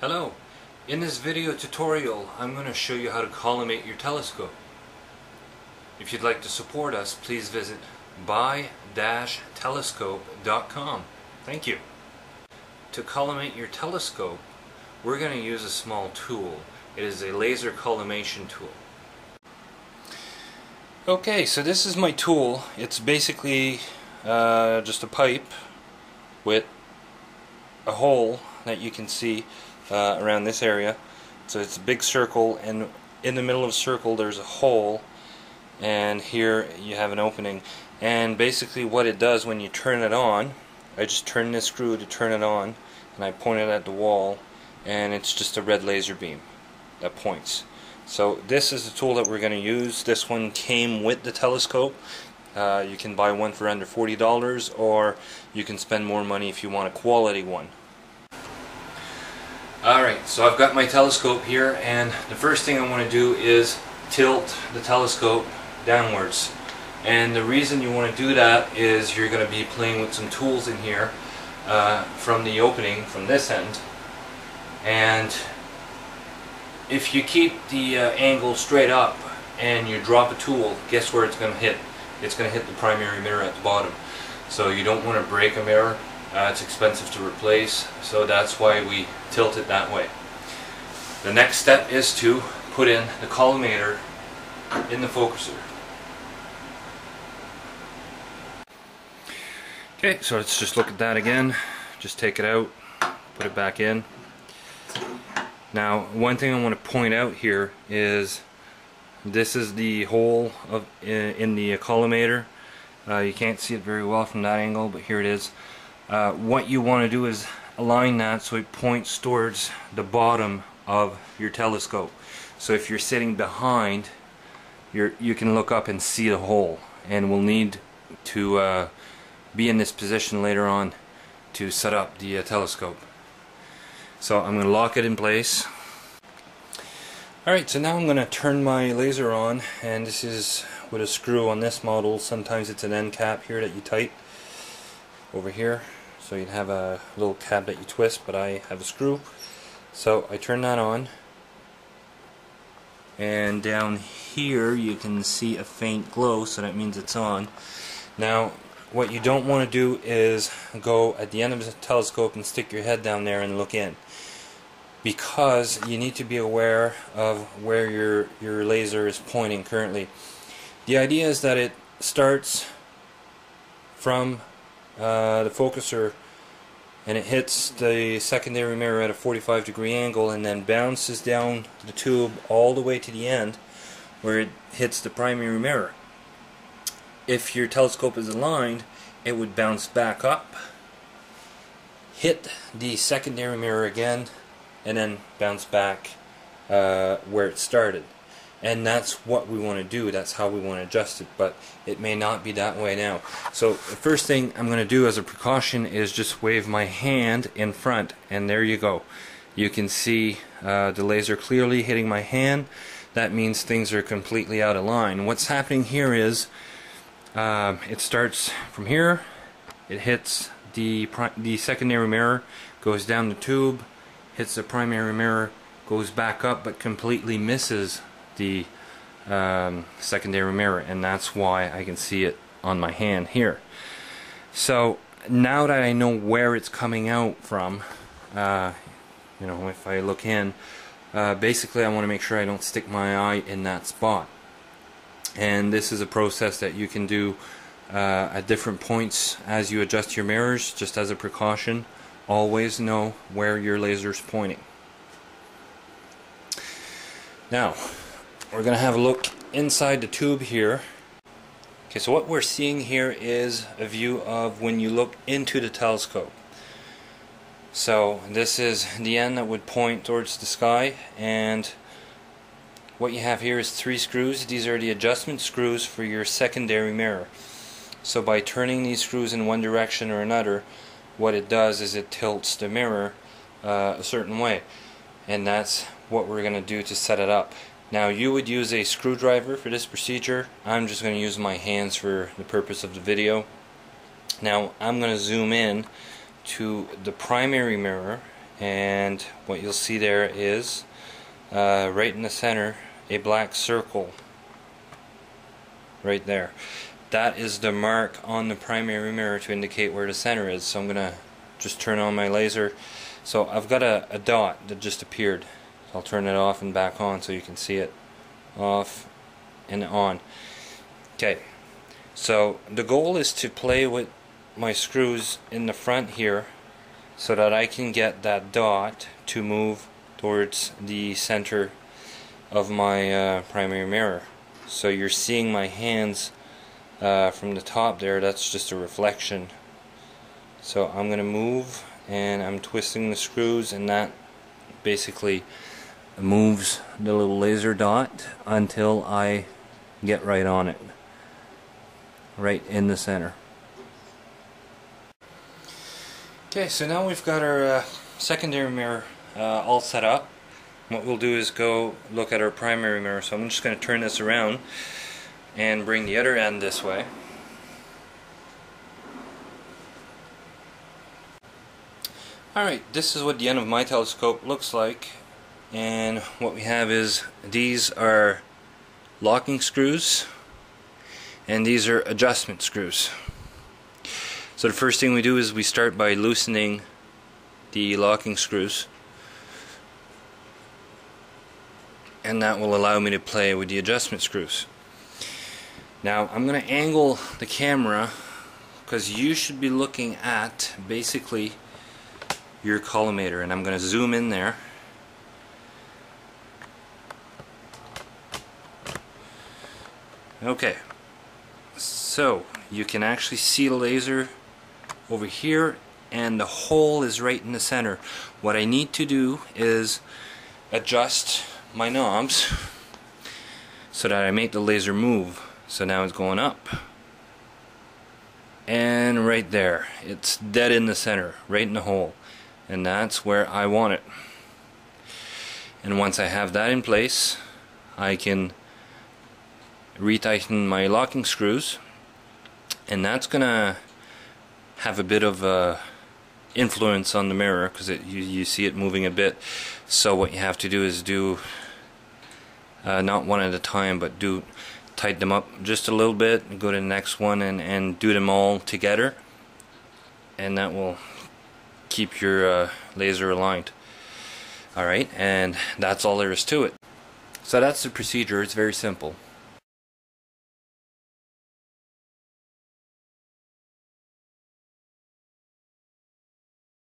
Hello, in this video tutorial I'm going to show you how to collimate your telescope. If you'd like to support us, please visit buy-telescope.com. Thank you. To collimate your telescope, we're going to use a small tool. It is a laser collimation tool. Okay, so this is my tool. It's basically uh, just a pipe with a hole that you can see uh, around this area. So it's a big circle, and in the middle of the circle there's a hole, and here you have an opening. And basically, what it does when you turn it on, I just turn this screw to turn it on, and I point it at the wall, and it's just a red laser beam that points. So this is the tool that we're going to use. This one came with the telescope. Uh, you can buy one for under $40 or you can spend more money if you want a quality one. Alright, so I've got my telescope here and the first thing I want to do is tilt the telescope downwards. And the reason you want to do that is you're going to be playing with some tools in here uh, from the opening from this end. And if you keep the uh, angle straight up and you drop a tool, guess where it's going to hit? It's going to hit the primary mirror at the bottom. So you don't want to break a mirror. Uh, it's expensive to replace, so that's why we tilt it that way. The next step is to put in the collimator in the focuser. Okay, so let's just look at that again. Just take it out, put it back in. Now, one thing I want to point out here is this is the hole of in the collimator. Uh, you can't see it very well from that angle, but here it is. Uh, what you want to do is align that so it points towards the bottom of your telescope. So if you're sitting behind, you're, you can look up and see the hole. And we'll need to uh, be in this position later on to set up the uh, telescope. So I'm going to lock it in place. Alright, so now I'm going to turn my laser on and this is with a screw on this model. Sometimes it's an end cap here that you tight over here. So you'd have a little cap that you twist, but I have a screw. So I turn that on. And down here you can see a faint glow, so that means it's on. Now, what you don't want to do is go at the end of the telescope and stick your head down there and look in because you need to be aware of where your your laser is pointing currently. The idea is that it starts from uh, the focuser and it hits the secondary mirror at a 45 degree angle and then bounces down the tube all the way to the end where it hits the primary mirror. If your telescope is aligned, it would bounce back up, hit the secondary mirror again, and then bounce back uh, where it started. And that's what we want to do. That's how we want to adjust it. But it may not be that way now. So the first thing I'm going to do as a precaution is just wave my hand in front. And there you go. You can see uh, the laser clearly hitting my hand. That means things are completely out of line. What's happening here is um, it starts from here. It hits the, the secondary mirror, goes down the tube, hits the primary mirror, goes back up, but completely misses the um, secondary mirror, and that's why I can see it on my hand here. So now that I know where it's coming out from, uh, you know, if I look in, uh, basically I want to make sure I don't stick my eye in that spot. And this is a process that you can do uh, at different points as you adjust your mirrors, just as a precaution always know where your laser is pointing. Now, we're going to have a look inside the tube here. Okay, so what we're seeing here is a view of when you look into the telescope. So this is the end that would point towards the sky and what you have here is three screws. These are the adjustment screws for your secondary mirror. So by turning these screws in one direction or another, what it does is it tilts the mirror uh, a certain way and that's what we're going to do to set it up. Now you would use a screwdriver for this procedure. I'm just going to use my hands for the purpose of the video. Now I'm going to zoom in to the primary mirror and what you'll see there is uh, right in the center a black circle right there that is the mark on the primary mirror to indicate where the center is so I'm gonna just turn on my laser so I've got a, a dot that just appeared I'll turn it off and back on so you can see it off and on okay so the goal is to play with my screws in the front here so that I can get that dot to move towards the center of my uh, primary mirror. So you're seeing my hands uh, from the top there, that's just a reflection. So I'm going to move and I'm twisting the screws and that basically moves the little laser dot until I get right on it. Right in the center. Okay, so now we've got our uh, secondary mirror uh, all set up. What we'll do is go look at our primary mirror. So I'm just going to turn this around and bring the other end this way. Alright, this is what the end of my telescope looks like. And what we have is these are locking screws and these are adjustment screws. So the first thing we do is we start by loosening the locking screws and that will allow me to play with the adjustment screws. Now I'm going to angle the camera because you should be looking at basically your collimator and I'm going to zoom in there okay so you can actually see the laser over here and the hole is right in the center. What I need to do is adjust my knobs so that I make the laser move. So now it's going up. And right there, it's dead in the center, right in the hole. And that's where I want it. And once I have that in place, I can retighten my locking screws and that's gonna have a bit of a influence on the mirror because you, you see it moving a bit. So what you have to do is do uh, not one at a time but do tighten them up just a little bit and go to the next one and, and do them all together. And that will keep your uh, laser aligned. Alright and that's all there is to it. So that's the procedure. It's very simple